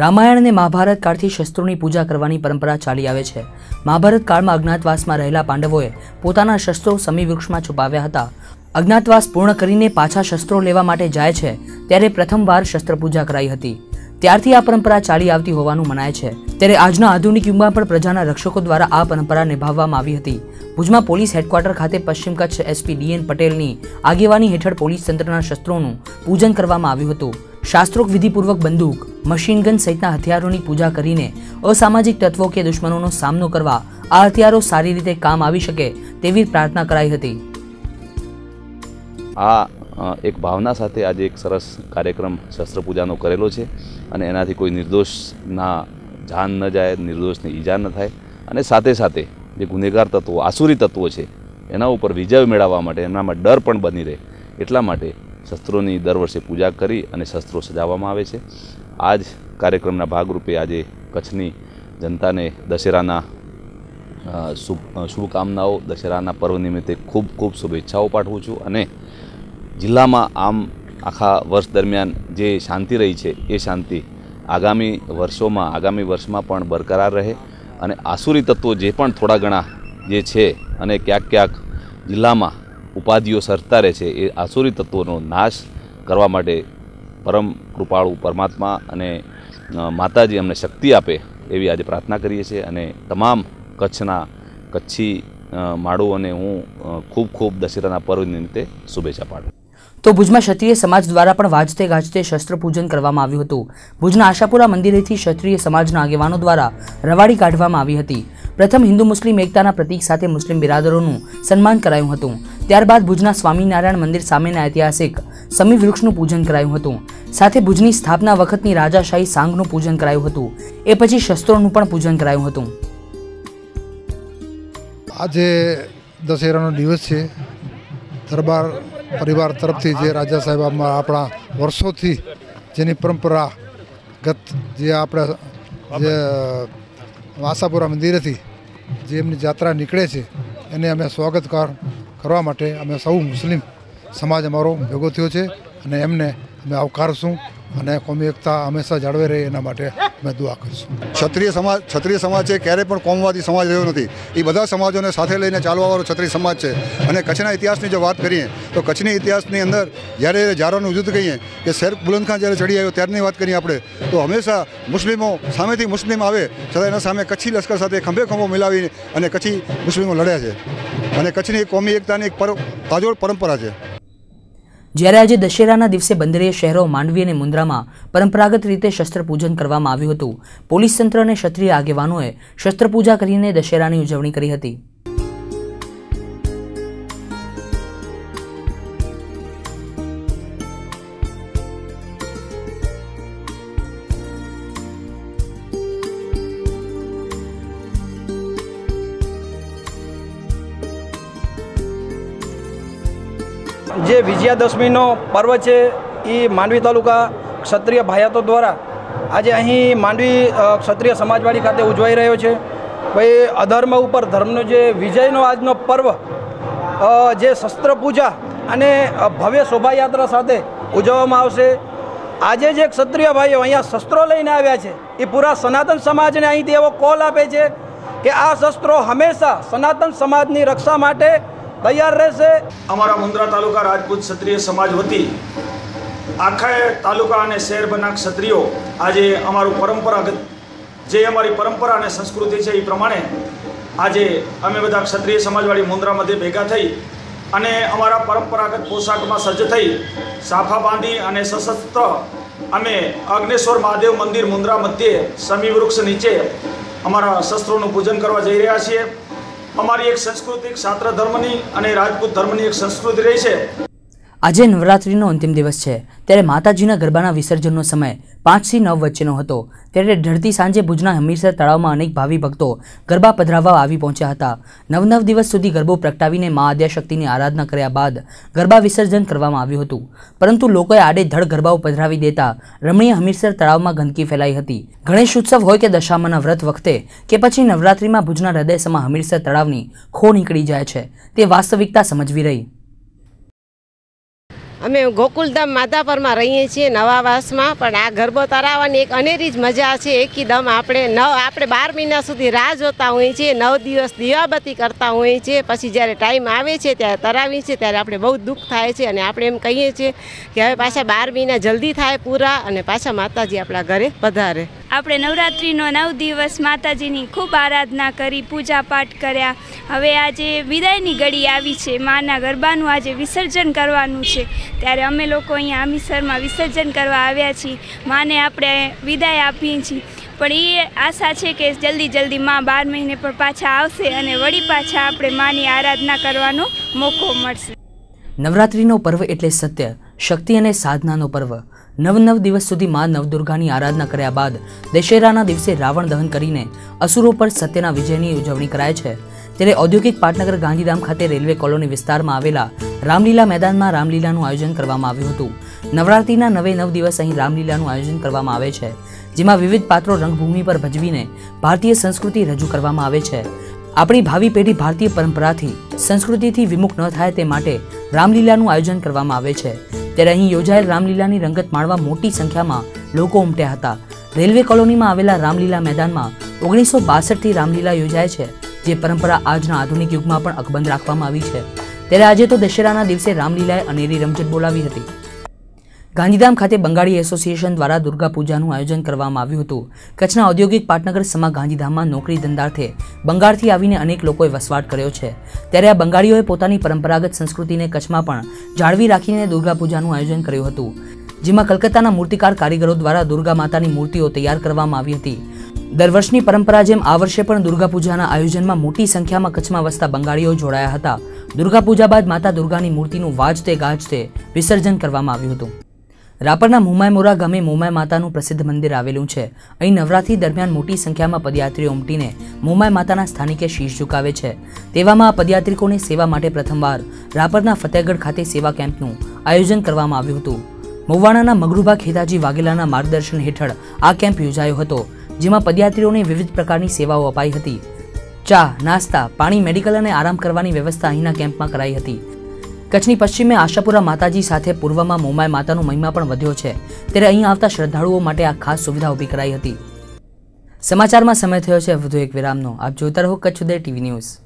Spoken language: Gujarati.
રામાયણ અને મહાભારત કાળથી શસ્ત્રોની પૂજા કરવાની પરંપરા ચાલી આવે છે. મહાભારત કાળમાં અજ્ઞાતવાસમાં રહેલા પાંડવોએ પોતાના શસ્ત્રો સમી વૃક્ષમાં છુપાવ્યા હતા. અજ્ઞાતવાસ પૂર્ણ કરીને પાછા શસ્ત્રો લેવા માટે જાય છે, ત્યારે પ્રથમવાર શસ્ત્ર પૂજા કરાઈ હતી. ત્યારથી આ પરંપરા ચાલી આવતી હોવાનું મનાય છે. ત્યારે આજના આધુનિક યુગમાં પણ પ્રજાના રક્ષકો દ્વારા આ પરંપરા નિભાવવામાં આવી હતી. ભુજમાં પોલીસ હેડક્વાર્ટર ખાતે પશ્ચિમ કચ્છ એસપી ડીએન પટેલની આગેવાની હેઠળ પોલીસ તંત્રના શસ્ત્રોનું પૂજન કરવામાં આવ્યું હતું. શાસ્ત્રોક વિધિપૂર્વક બંદૂક મશીનગન સહિતના હથિયારોની પૂજા કરીને અસામાજિક તત્વો કે દુશ્મનોનો સામનો કરવા આ હથિયારો સારી રીતે કામ આવી શકે તેવી પ્રાર્થના કરાઈ હતી. આ એક ભાવના સાથે આજે એક સરસ કાર્યક્રમ શસ્ત્ર પૂજાનો કરેલો છે અને એનાથી કોઈ નિર્દોષના જાન ન જાય, નિર્દોષને ઈજા ન થાય અને સાથે સાથે જે ગુનેગાર તત્વો, આસુરી તત્વો છે, એના ઉપર વિજય મેળવવા માટે એનામાં ડર પણ બની રહે એટલા માટે શસ્ત્રોની દર વર્ષે પૂજા કરી અને શસ્ત્રો સજાવવામાં આવે છે. આ જ કાર્યક્રમના ભાગરૂપે આજે કચ્છની જનતાને દશેરાના શુભકામનાઓ, દશેરાના પર્વ નિમિત્તે ખૂબ ખૂબ શુભેચ્છાઓ પાઠવું છું અને જિલ્લામાં આમ આખા વર્ષ દરમિયાન જે શાંતિ રહી છે એ શાંતિ આગામી વર્ષોમાં, આગામી વર્ષમાં પણ બરકરાર રહે અને આસુરી તત્વો જે પણ થોડા ઘણા જે છે અને ક્યાંક ક્યાંક જિલ્લામાં ઉપાધિઓ સરતા રહે છે એ આસુરી તત્વોનો નાશ કરવા માટે પરમ કૃપાળુ પરમાત્મા અને માતાજી અમને શક્તિ આપે એવી આજે પ્રાર્થના કરીએ છીએ અને તમામ કચ્છના કચ્છી માળુઓને હું ખૂબ ખૂબ દશેરાના પર્વ નિમિત્તે શુભેચ્છા પાઠવું તો ભુજમાં ક્ષત્રિય સમાજ દ્વારા પણ વાજતે ગાજતે શસ્ત્ર પૂજન કરવામાં આવ્યું હતું. ભુજના આશાપુરા મંદિરેથી ક્ષત્રિય સમાજના આગેવાનો દ્વારા રવાડી કાઢવામાં આવી હતી. પ્રથમ હિન્દુ મુસ્લિમ એકતાના પ્રતીક સાથે મુસ્લિમ બિરાદરોનું સન્માન કરાયું હતું. ત્યારબાદ ભુજના સ્વામિનારાયણ મંદિર સામેના ઐતિહાસિક સમી વૃક્ષનું પૂજન કરાયું હતું. સાથે ભુજની સ્થાપના વખતની રાજાશાહી સાંગનું પૂજન કરાયું હતું. એ પછી શસ્ત્રોનું પણ પૂજન કરાયું હતું. આજે દશેરાનો દિવસ છે. દરબાર પરિવાર તરફથી જે રાજા સાહેબ આપણા વર્ષોથી જેની પરંપરાગત જે આપણે જે વાસાપુરા મંદિરેથી જે એમની જાત્રા નીકળે છે, એને અમે સ્વાગત કર- કરવા માટે અમે સૌ મુસ્લિમ સમાજ અમારો ભેગો થયો છે અને એમને અમે આવકારશું અને કોમી એકતા હંમેશા જાળવે રહે એના માટે અમે દુઆ કરીશું. ક્ષત્રિય સમાજ ક્ષત્રિય સમાજ છે, ક્યારેય પણ કોમવાદી સમાજ રહ્યો નથી. એ બધા સમાજોને સાથે લઈને ચાલવાવાળો ક્ષત્રિય સમાજ છે. અને કચ્છના ઇતિહાસની જો વાત કરીએ, તો કચ્છની ઇતિહાસની અંદર જ્યારે જારોનું યુદ્ધ કહીએ કે શેર બુલંદખાન જ્યારે ચડી આવ્યો, ત્યારની વાત કરીએ આપણે, તો હંમેશા મુસ્લિમો સામેથી મુસ્લિમ આવે છતાં એના સામે કચ્છી લશ્કર સાથે ખંભે ખંભો મિલાવીને અને કચ્છી મુસ્લિમો લડ્યા છે. અને કચ્છની કોમી એકતાની એક પર, કાજોળ પરંપરા છે. જ્યારે આજે દશેરાના દિવસે બંદરીય શહેરો માંડવી અને મુન્દ્રામાં પરંપરાગત રીતે શસ્ત્રપૂજન કરવામાં આવ્યું હતું, પોલીસ તંત્ર અને ક્ષત્રિય આગેવાનોએ શસ્ત્રપૂજા કરીને દશેરાની ઉજવણી કરી હતી. જે વિજયાદશમીનો પર્વ છે એ માંડવી તાલુકા ક્ષત્રિય ભાયાતો દ્વારા આજે અહીં માંડવી ક્ષત્રિય સમાજવાડી ખાતે ઉજવાઈ રહ્યો છે. ભાઈ, અધર્મ ઉપર ધર્મનો જે વિજયનો આજનો પર્વ જે શસ્ત્ર પૂજા અને ભવ્ય શોભાયાત્રા સાથે ઉજવવામાં આવશે. આજે જે ક્ષત્રિય ભાઈઓ અહીંયા શસ્ત્રો લઈને આવ્યા છે એ પૂરા સનાતન સમાજને અહીંથી એવો કોલ આપે છે કે આ શસ્ત્રો હંમેશા સનાતન સમાજની રક્ષા માટે તૈયાર રહેશે. અમારા મુન્દ્રા તાલુકા રાજપૂત ક્ષત્રિય સમાજ વતી આખા તાલુકા અને શહેર બના ક્ષત્રિયો આજે અમારું પરંપરાગત, જે અમારી પરંપરા અને સંસ્કૃતિ છે એ પ્રમાણે આજે અમે બધા ક્ષત્રિય સમાજવાળી મુન્દ્રા મધ્ય ભેગા થઈ અને અમારા પરંપરાગત પોશાકમાં સજ્જ થઈ સાફા બાંધી અને સશસ્ત્ર અમે અગ્નેશ્વર મહાદેવ મંદિર મુન્દ્રા મધ્યે સમી વૃક્ષ નીચે અમારા શસ્ત્રોનું પૂજન કરવા જઈ રહ્યા છીએ. અમારી એક સંસ્કૃતિ ક્ષાત્ર ધર્મની અને રાજપૂત ધર્મની એક સંસ્કૃતિ રહી છે. આજે નવરાત્રિનો અંતિમ દિવસ છે. ત્યારે માતાજીના ગરબાના વિસર્જનનો સમય પાંચથી નવ વચ્ચેનો હતો. ત્યારે ઢળતી સાંજે ભુજના હમીરસર તળાવમાં અનેક ભાવિ ભક્તો ગરબા પધરાવવા આવી પહોંચ્યા હતા. નવ નવ દિવસ સુધી ગરબો પ્રગટાવીને મા આદ્યાશક્તિની આરાધના કર્યા બાદ ગરબા વિસર્જન કરવામાં આવ્યું હતું. પરંતુ લોકોએ આડે ધડ ગરબાઓ પધરાવી દેતા રમણીય હમીરસર તળાવમાં ગંદકી ફેલાઈ હતી. ગણેશ ઉત્સવ હોય કે દશામાના વ્રત વખતે કે પછી નવરાત્રિમાં ભુજના હૃદયસમાં હમીરસર તળાવની ખો નીકળી જાય છે. તે વાસ્તવિકતા સમજવી રહી. અમે ગોકુલધામ માધાપરમાં રહીએ છીએ નવાવાસમાં પણ આ ગરબો તરાવવાની એક અનેરી જ મજા છે. એકદમ આપણે નવ આપણે બાર મહિના સુધી રાહ જોતા હોઈએ છીએ, નવ દિવસ દીવાબત્તી કરતા હોઈએ છીએ. પછી જ્યારે ટાઈમ આવે છે, ત્યારે તરાવીએ છીએ, ત્યારે આપણે બહુ દુઃખ થાય છે. અને આપણે એમ કહીએ છીએ કે હવે પાછા બાર મહિના જલ્દી થાય પૂરા અને પાછા માતાજી આપણા ઘરે પધારે. આપણે નવરાત્રિનો નવ દિવસ માતાજીની ખૂબ આરાધના કરી પૂજા પાઠ કર્યા. હવે આજે વિદાયની ઘડી આવી છે. માના ગરબાનું આજે વિસર્જન કરવાનું છે. ત્યારે અમે લોકો અહીંયા અમીસરમાં વિસર્જન કરવા આવ્યા છીએ. માને આપણે વિદાય આપીએ છીએ. પણ એ આશા છે કે જલ્દી જલ્દી માં બાર મહિને પણ પાછા આવશે અને વળી પાછા આપણે માની આરાધના કરવાનો મોકો મળશે. નવરાત્રિનો પર્વ એટલે સત્ય, શક્તિ અને સાધનાનો પર્વ. નવ નવ દિવસ સુધી મા નવદુર્ગાની આરાધના કર્યા બાદ દશેરાના દિવસે રાવણ દહન કરીને અસુરો પર સત્યના વિજયની ઉજવણી કરાય છે. ત્યારે ઔદ્યોગિક પાટનગર ગાંધીધામ ખાતે રેલવે કોલોની વિસ્તારમાં આવેલા રામલીલા મેદાનમાં રામલીલાનું આયોજન કરવામાં આવ્યું હતું. નવરાત્રિના નવે નવ દિવસ અહીં રામલીલાનું આયોજન કરવામાં આવે છે, જેમાં વિવિધ પાત્રો રંગભૂમિ પર ભજવીને ભારતીય સંસ્કૃતિ રજૂ કરવામાં આવે છે. આપણી ભાવિ પેઢી ભારતીય પરંપરાથી, સંસ્કૃતિથી વિમુખ ન થાય તે માટે રામલીલાનું આયોજન કરવામાં આવે છે. ત્યારે અહીં યોજાયેલ રામલીલાની રંગત માણવા મોટી સંખ્યામાં લોકો ઉમટ્યા હતા. રેલવે કોલોનીમાં આવેલા રામલીલા મેદાનમાં ઓગણીસો બાસઠથી રામલીલા યોજાય છે, જે પરંપરા આજના આધુનિક યુગમાં પણ અકબંધ રાખવામાં આવી છે. ત્યારે આજે તો દશેરાના દિવસે રામલીલાએ અનેરી રમઝટ બોલાવી હતી. ગાંધીધામ ખાતે બંગાળી એસોસિએશન દ્વારા દુર્ગા પૂજાનું આયોજન કરવામાં આવ્યું હતું. કચ્છના ઔદ્યોગિક પાટનગર સમા ગાંધીધામમાં નોકરી ધંધાર્થે બંગાળથી આવીને અનેક લોકોએ વસવાટ કર્યો છે. ત્યારે આ બંગાળીઓએ પોતાની પરંપરાગત સંસ્કૃતિને કચ્છમાં પણ જાળવી રાખીને દુર્ગા પૂજાનું આયોજન કર્યું હતું. જેમાં કલકત્તાના મૂર્તિકાર કારીગરો દ્વારા દુર્ગા માતાની મૂર્તિઓ તૈયાર કરવામાં આવી હતી. દર વર્ષની પરંપરા જેમ આ વર્ષે પણ દુર્ગા પૂજાના આયોજનમાં મોટી સંખ્યામાં કચ્છમાં વસતા બંગાળીઓ જોડાયા હતા. દુર્ગા પૂજા બાદ માતા દુર્ગાની મૂર્તિનું વાજતે ગાજતે વિસર્જન કરવામાં આવ્યું હતું. રાપરના મુમાય મોરા ગામે મુમાય માતાનું પ્રસિદ્ધ મંદિર આવેલું છે. અહીં નવરાત્રી દરમિયાન મોટી સંખ્યામાં પદયાત્રીઓ ઉમટીને મુમાય માતાના સ્થાનિકે શીશ ઝુકાવે છે. તેવામાં આ પદયાત્રિકોને સેવા માટે પ્રથમવાર રાપરના ફતેહગઢ ખાતે સેવા કેમ્પનું આયોજન કરવામાં આવ્યું હતું. મૌવાણાના મગરૂભા ખેતાજી વાઘેલાના માર્ગદર્શન હેઠળ આ કેમ્પ યોજાયો હતો, જેમાં પદયાત્રીઓને વિવિધ પ્રકારની સેવાઓ અપાઈ હતી. ચા, નાસ્તા, પાણી, મેડિકલ અને આરામ કરવાની વ્યવસ્થા અહીંના કેમ્પમાં કરાઈ હતી. કચ્છની પશ્ચિમે આશાપુરા માતાજી સાથે પૂર્વમાં મોમાય માતાનો મહિમા પણ વધ્યો છે. ત્યારે અહીં આવતા શ્રદ્ધાળુઓ માટે આ ખાસ સુવિધા ઊભી કરાઈ હતી. સમાચારમાં સમય થયો છે, વધુ એક વિરામનો. આપ જોતા રહો કચ્છ ઉદય ટીવી ન્યૂઝ.